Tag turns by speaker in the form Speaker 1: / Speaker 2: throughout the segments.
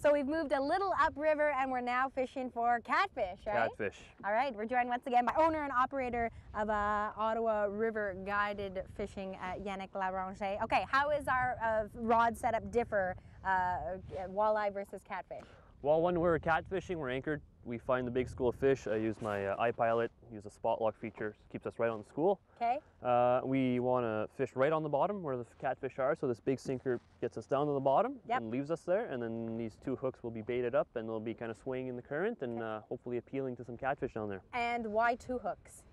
Speaker 1: So we've moved a little upriver and we're now fishing for catfish, right?
Speaker 2: Catfish.
Speaker 1: All right, we're joined once again by owner and operator of uh, Ottawa River Guided Fishing, uh, Yannick Larange. Okay, how is our uh, rod setup differ, uh, walleye versus catfish?
Speaker 2: Well, when we're catfishing, we're anchored. We find the big school of fish. I use my uh, iPilot, use a spot lock feature, keeps us right on the school.
Speaker 1: Okay,
Speaker 2: Uh, we want to fish right on the bottom where the catfish are, so this big sinker gets us down to the bottom
Speaker 1: Yep.
Speaker 2: and leaves us there, and then these two hooks will be baited up and they'll be kind of swaying in the current and uh, hopefully appealing to some catfish down there.
Speaker 1: and why two hooks?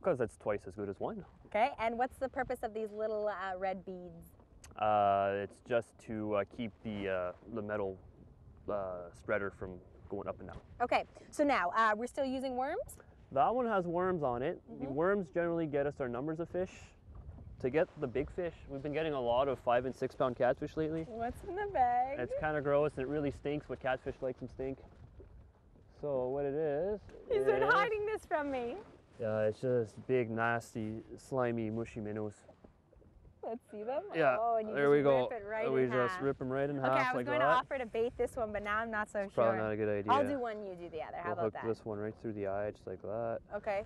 Speaker 2: Because that's twice as good as one.
Speaker 1: Okay, and what's the purpose of these little uh, red beads?
Speaker 2: Uh, it's just to uh, keep the, uh, the metal uh, spreader from going up and down.
Speaker 1: Okay, so now uh, we're still using worms?
Speaker 2: That one has worms on it. The
Speaker 1: Mm-hmm.
Speaker 2: worms generally get us our numbers of fish. To get the big fish, we've been getting a lot of five and six pound catfish lately.
Speaker 1: What's in the bag?
Speaker 2: It's kind of gross and it really stinks, but catfish like them stink. So what it is?
Speaker 1: He's been hiding this from me.
Speaker 2: Yeah, it's just big, nasty, slimy, mushy minnows.
Speaker 1: Let's see them.
Speaker 2: Yeah,
Speaker 1: Oh, and you
Speaker 2: there
Speaker 1: just
Speaker 2: we go.
Speaker 1: rip it right
Speaker 2: we
Speaker 1: in
Speaker 2: just
Speaker 1: half.
Speaker 2: rip them right in half.
Speaker 1: Okay, I was
Speaker 2: like
Speaker 1: going
Speaker 2: that.
Speaker 1: to offer to bait this one, but now I'm not so sure.
Speaker 2: Probably not a good idea.
Speaker 1: I'll do one, you do the other. How
Speaker 2: we'll
Speaker 1: about
Speaker 2: hook
Speaker 1: that?
Speaker 2: this one right through the eye, just like that.
Speaker 1: Okay.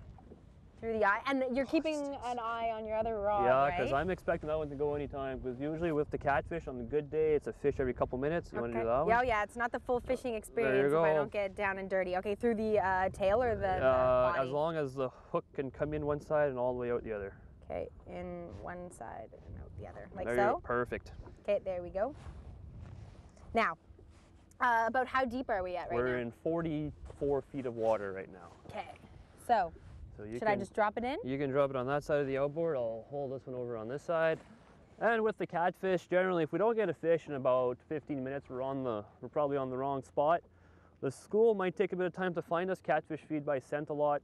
Speaker 1: Through the eye. And you're keeping an eye on your other rod,
Speaker 2: yeah,
Speaker 1: right?
Speaker 2: because I'm expecting that one to go anytime. Because usually with the catfish on the good day, it's a fish every couple minutes. You want to do that one?
Speaker 1: Yeah, oh, yeah, it's not the full fishing experience if I don't get down and dirty. Okay, through the uh, tail or the, the
Speaker 2: Uh,
Speaker 1: body?
Speaker 2: as long as the hook can come in one side and all the way out the other.
Speaker 1: Okay, in one side and out the other. Like
Speaker 2: there you
Speaker 1: so?
Speaker 2: Perfect.
Speaker 1: Okay, there we go. Now, uh, about how deep are we at right now?
Speaker 2: We're in 44 feet of water right now.
Speaker 1: Okay, so
Speaker 2: So you
Speaker 1: should
Speaker 2: can,
Speaker 1: I just drop it in?
Speaker 2: You can drop it on that side of the outboard. I'll hold this one over on this side. And with the catfish, generally, if we don't get a fish in about 15 minutes, we're on the we're probably on the wrong spot. The school might take a bit of time to find us. Catfish feed by scent a lot.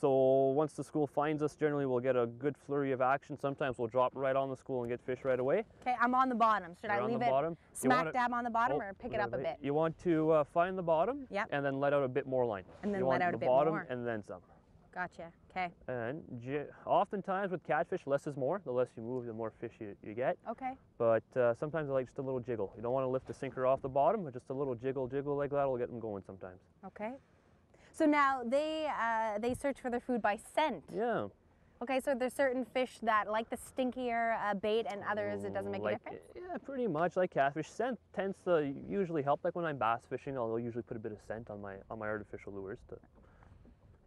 Speaker 2: So once the school finds us, generally we'll get a good flurry of action. Sometimes we'll drop right on the school and get fish right away.
Speaker 1: Okay, I'm on the bottom. Should I
Speaker 2: You're on
Speaker 1: leave
Speaker 2: the
Speaker 1: it
Speaker 2: bottom.
Speaker 1: Smack
Speaker 2: want it-
Speaker 1: dab on the bottom
Speaker 2: Oh,
Speaker 1: or pick it up a bit?
Speaker 2: You want to uh, find the bottom
Speaker 1: Yep.
Speaker 2: and then let out a bit more line.
Speaker 1: And then
Speaker 2: you
Speaker 1: let out
Speaker 2: the
Speaker 1: a bit
Speaker 2: bottom
Speaker 1: more.
Speaker 2: and then some.
Speaker 1: Gotcha. Okay.
Speaker 2: And oftentimes with catfish, less is more. The less you move, the more fish you, you get.
Speaker 1: Okay.
Speaker 2: But uh, sometimes I like just a little jiggle. You don't want to lift the sinker off the bottom, but just a little jiggle, jiggle like that will get them going sometimes.
Speaker 1: Okay. So now they uh, they search for their food by scent.
Speaker 2: Yeah.
Speaker 1: Okay, so there's certain fish that like the stinkier uh, bait, and others it doesn't make
Speaker 2: like,
Speaker 1: a difference.
Speaker 2: Yeah, pretty much like catfish. Scent tends to usually help. Like when I'm bass fishing, I'll usually put a bit of scent on my on my artificial lures. To,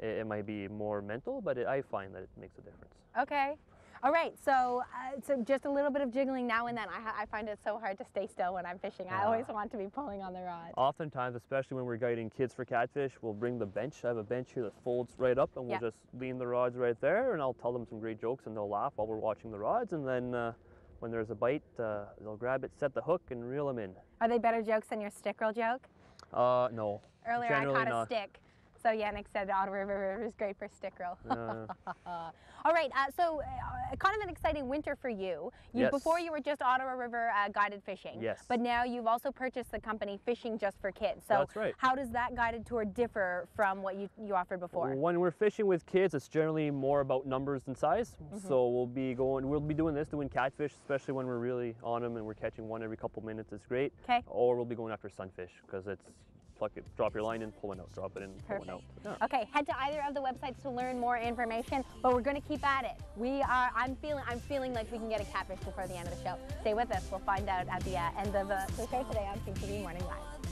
Speaker 2: it, it might be more mental, but it, I find that it makes a difference.
Speaker 1: Okay. All right. So uh, so just a little bit of jiggling now and then. I, I find it so hard to stay still when I'm fishing. I
Speaker 2: Ah.
Speaker 1: always want to be pulling on the rod.
Speaker 2: Oftentimes, especially when we're guiding kids for catfish, we'll bring the bench. I have a bench here that folds right up, and we'll
Speaker 1: Yeah.
Speaker 2: just lean the rods right there, and I'll tell them some great jokes, and they'll laugh while we're watching the rods. And then uh, when there's a bite, uh, they'll grab it, set the hook, and reel them in.
Speaker 1: Are they better jokes than your stick roll joke?
Speaker 2: Uh, no.
Speaker 1: Earlier
Speaker 2: Generally
Speaker 1: I caught
Speaker 2: not.
Speaker 1: a stick. So Yannick said Ottawa River River is great for stick roll.
Speaker 2: Uh,
Speaker 1: All right, uh, so kind of an exciting winter for you. you
Speaker 2: Yes.
Speaker 1: Before you were just Ottawa River uh, guided fishing.
Speaker 2: Yes.
Speaker 1: But now you've also purchased the company Fishing Just for Kids. So
Speaker 2: That's right.
Speaker 1: how does that guided tour differ from what you, you offered before?
Speaker 2: when we're fishing with kids, it's generally more about numbers than size.
Speaker 1: Mm-hmm.
Speaker 2: So we'll be going, we'll be doing this, doing catfish, especially when we're really on them and we're catching one every couple minutes. It's great.
Speaker 1: 'Kay.
Speaker 2: Or we'll be going after sunfish because it's pluck it, drop your line in, pull it out, drop it in, pull it out.
Speaker 1: Perfect.
Speaker 2: Yeah.
Speaker 1: Okay, head to either of the websites to learn more information, but we're going to keep at it. We are I'm feeling I'm feeling like we can get a catfish before the end of the show. Stay with us. We'll find out at the uh, end of uh, the show today on CTV Morning Live.